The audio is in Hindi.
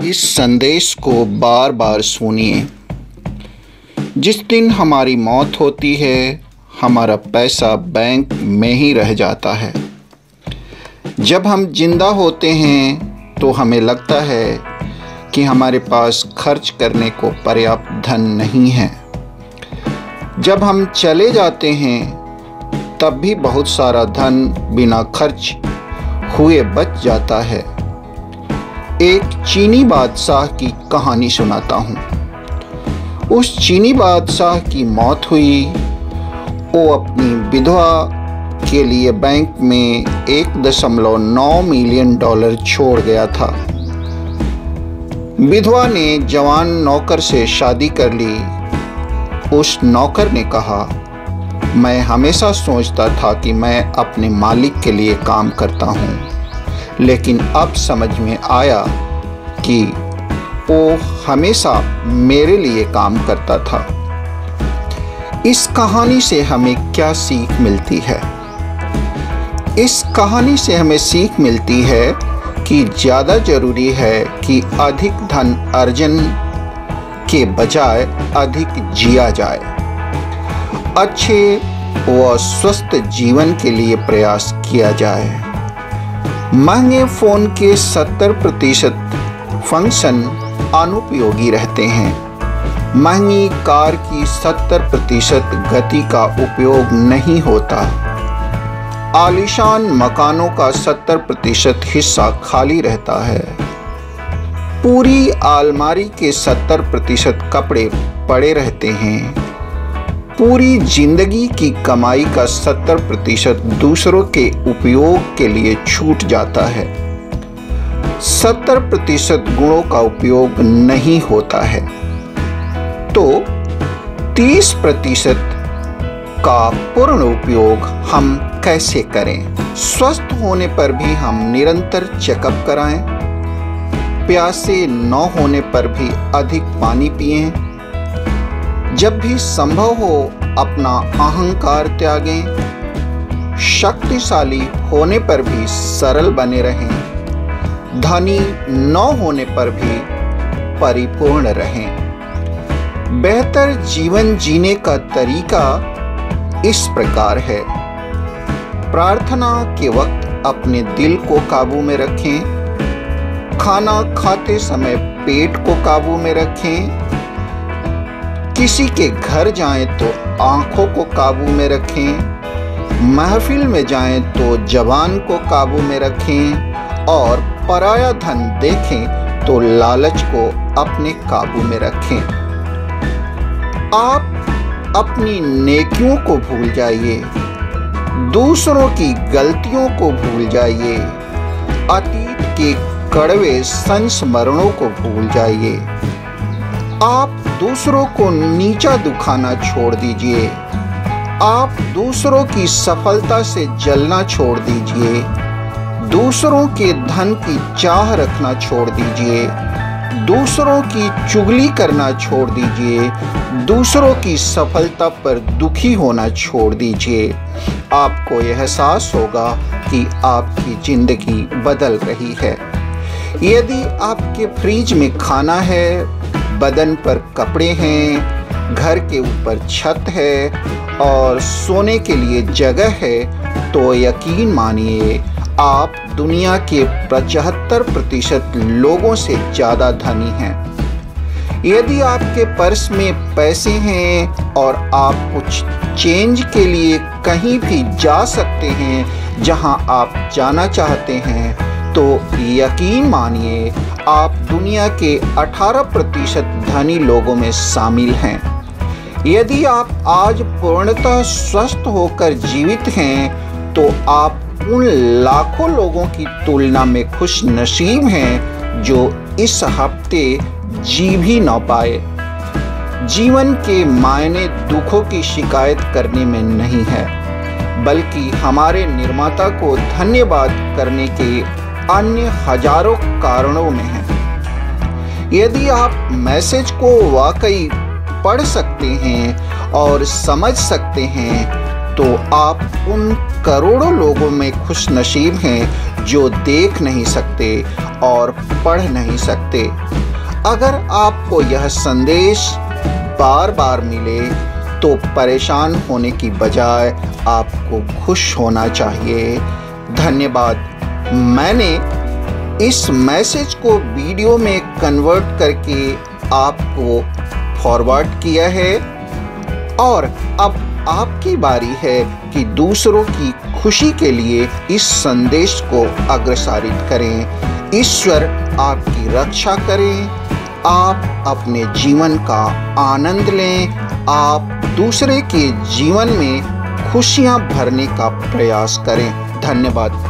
इस संदेश को बार बार सुनिए। जिस दिन हमारी मौत होती है, हमारा पैसा बैंक में ही रह जाता है। जब हम ज़िंदा होते हैं तो हमें लगता है कि हमारे पास खर्च करने को पर्याप्त धन नहीं है। जब हम चले जाते हैं, तब भी बहुत सारा धन बिना खर्च हुए बच जाता है। एक चीनी बादशाह की कहानी सुनाता हूँ। उस चीनी बादशाह की मौत हुई। वो अपनी विधवा के लिए बैंक में एक दशमलव नौ मिलियन डॉलर छोड़ गया था। विधवा ने जवान नौकर से शादी कर ली। उस नौकर ने कहा, मैं हमेशा सोचता था कि मैं अपने मालिक के लिए काम करता हूँ। लेकिन अब समझ में आया कि वो हमेशा मेरे लिए काम करता था। इस कहानी से हमें क्या सीख मिलती है? इस कहानी से हमें सीख मिलती है कि ज़्यादा ज़रूरी है कि अधिक धन अर्जन के बजाय अधिक जिया जाए। अच्छे व स्वस्थ जीवन के लिए प्रयास किया जाए। महँगे फ़ोन के 70 प्रतिशत फ़ंक्शन अनुपयोगी रहते हैं। महँगी कार की 70 प्रतिशत गति का उपयोग नहीं होता। आलिशान मकानों का 70 प्रतिशत हिस्सा खाली रहता है। पूरी आलमारी के 70 प्रतिशत कपड़े पड़े रहते हैं। पूरी ज़िंदगी की कमाई का 70 प्रतिशत दूसरों के उपयोग के लिए छूट जाता है। 70 प्रतिशत गुणों का उपयोग नहीं होता है। तो 30 प्रतिशत का पूर्ण उपयोग हम कैसे करें? स्वस्थ होने पर भी हम निरंतर चेकअप कराएँ। प्यासे न होने पर भी अधिक पानी पिएँ। जब भी संभव हो, अपना अहंकार त्यागें। शक्तिशाली होने पर भी सरल बने रहें। धनी न होने पर भी परिपूर्ण रहें। बेहतर जीवन जीने का तरीका इस प्रकार है। प्रार्थना के वक्त अपने दिल को काबू में रखें। खाना खाते समय पेट को काबू में रखें। किसी के घर जाएँ तो आँखों को काबू में रखें, महफिल में जाएँ तो जवान को काबू में रखें और पराया धन देखें तो लालच को अपने काबू में रखें। आप अपनी नेकियों को भूल जाइए, दूसरों की गलतियों को भूल जाइए, अतीत के कड़वे संस्मरणों को भूल जाइए। आप दूसरों को नीचा दुखाना छोड़ दीजिए। आप दूसरों की सफलता से जलना छोड़ दीजिए। दूसरों के धन की चाह रखना छोड़ दीजिए। दूसरों की चुगली करना छोड़ दीजिए। दूसरों की सफलता पर दुखी होना छोड़ दीजिए। आपको एहसास होगा कि आपकी ज़िंदगी बदल रही है। यदि आपके फ्रिज में खाना है बदन पर कपड़े हैं, घर के ऊपर छत है और सोने के लिए जगह है तो यकीन मानिए, आप दुनिया के पचहत्तर प्रतिशत लोगों से ज़्यादा धनी हैं। यदि आपके पर्स में पैसे हैं और आप कुछ चेंज के लिए कहीं भी जा सकते हैं, जहाँ आप जाना चाहते हैं तो यकीन मानिए, आप दुनिया के 18 प्रतिशत धनी लोगों में शामिल हैं। यदि आप आज पूर्णतः स्वस्थ होकर जीवित हैं तो आप उन लाखों लोगों की तुलना में खुश नसीब हैं, जो इस हफ़्ते जी भी न पाए। जीवन के मायने दुखों की शिकायत करने में नहीं है, बल्कि हमारे निर्माता को धन्यवाद करने के अन्य हज़ारों कारणों में है। यदि आप मैसेज को वाकई पढ़ सकते हैं और समझ सकते हैं तो आप उन करोड़ों लोगों में खुश नसीब हैं जो देख नहीं सकते और पढ़ नहीं सकते। अगर आपको यह संदेश बार बार मिले तो परेशान होने की बजाय आपको खुश होना चाहिए। धन्यवाद। मैंने इस मैसेज को वीडियो में कन्वर्ट करके आपको फॉरवर्ड किया है। और अब आपकी बारी है कि दूसरों की खुशी के लिए इस संदेश को अग्रसारित करें। ईश्वर आपकी रक्षा करें। आप अपने जीवन का आनंद लें। आप दूसरे के जीवन में खुशियाँ भरने का प्रयास करें। धन्यवाद।